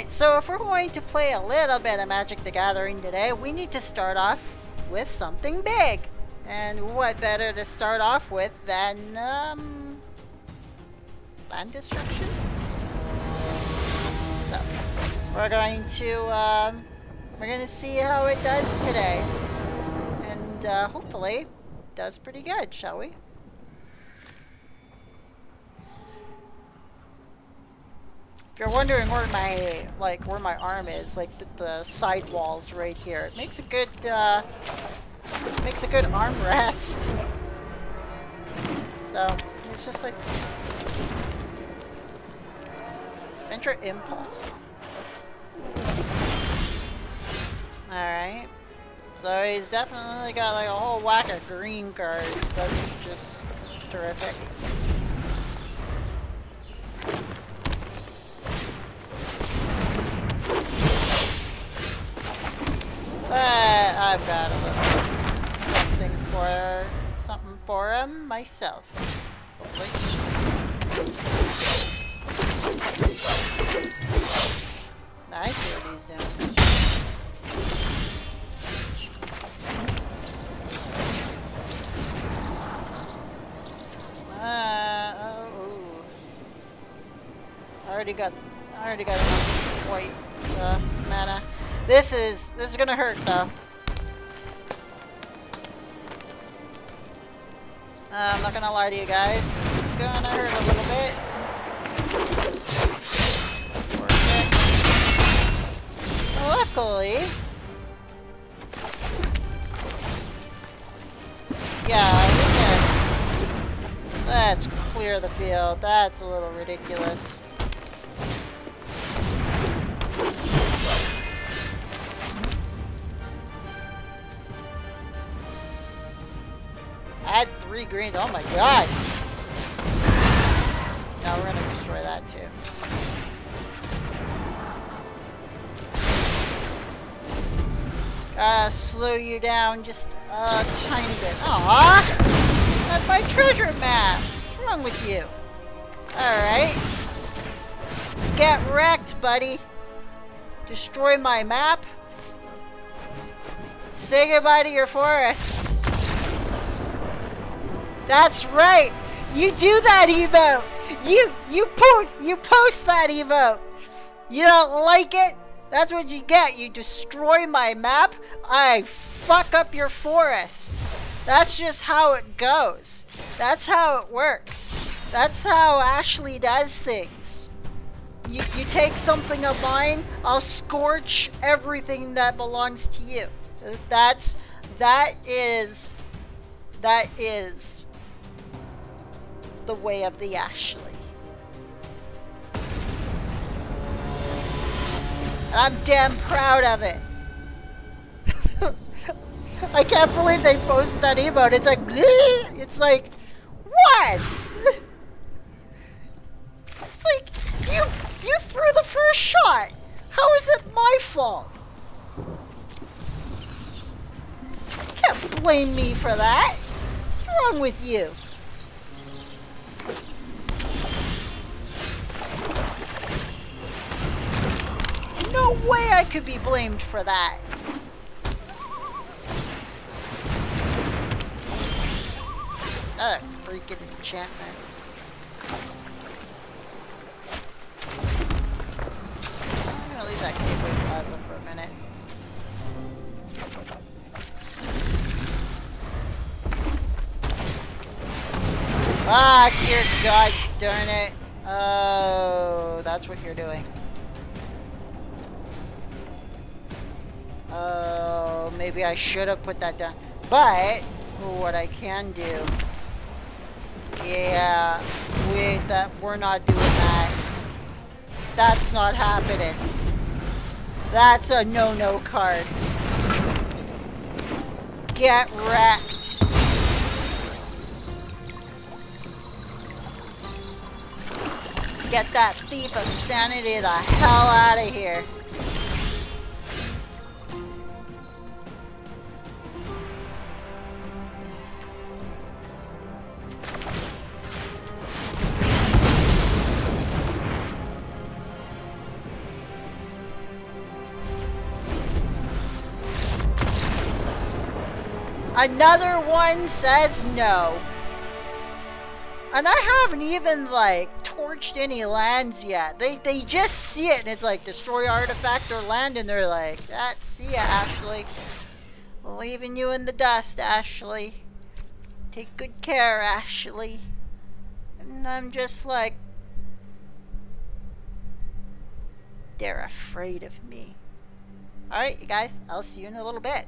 Alright, so if we're going to play a little bit of Magic the Gathering today, we need to start off with something big. And what better to start off with than, um, land destruction? So, we're going to, um, we're going to see how it does today. And, uh, hopefully, does pretty good, shall we? You're wondering where my, like, where my arm is, like, the, the side walls right here, it makes a good, uh, makes a good armrest. So, it's just like... Venture Impulse. Alright. So he's definitely got like a whole whack of green cards. That's just terrific. I've got a little something for something for him myself. I see what he's doing. Oh, I already got, I already got enough white uh, mana. This is this is gonna hurt though. Uh, I'm not gonna lie to you guys. Is gonna hurt a little bit. Luckily, yeah, we can. Let's clear the field. That's a little ridiculous. Add three greens. Oh my god. Now we're gonna destroy that too. Gotta slow you down just a tiny bit. Aww! That's my treasure map! What's wrong with you? Alright. Get wrecked, buddy. Destroy my map. Say goodbye to your forests. That's right. You do that emote. You you post you post that emote. You don't like it? That's what you get. You destroy my map. I fuck up your forests. That's just how it goes. That's how it works. That's how Ashley does things. You, you take something of mine, I'll scorch everything that belongs to you. That's, that is, that is the way of the Ashley. And I'm damn proud of it. I can't believe they posted that emote. It's like, it's like, what? It's like, you, you threw the first shot. How is it my fault? You can't blame me for that. What's wrong with you? Could be blamed for that. Another freaking enchantment. I'm gonna leave that Gateway Plaza for a minute. Ah, here, god darn it. Oh, that's what you're doing. Oh, maybe I should have put that down. But, what I can do... Yeah, we, that, uh, we're not doing that. That's not happening. That's a no-no card. Get wrecked. Get that thief of sanity the hell out of here. Another one says no. And I haven't even, like, torched any lands yet. They, they just see it and it's like, destroy artifact or land, and they're like, that's, see ya, Ashley. Leaving you in the dust, Ashley. Take good care, Ashley. And I'm just like, they're afraid of me. Alright, you guys, I'll see you in a little bit.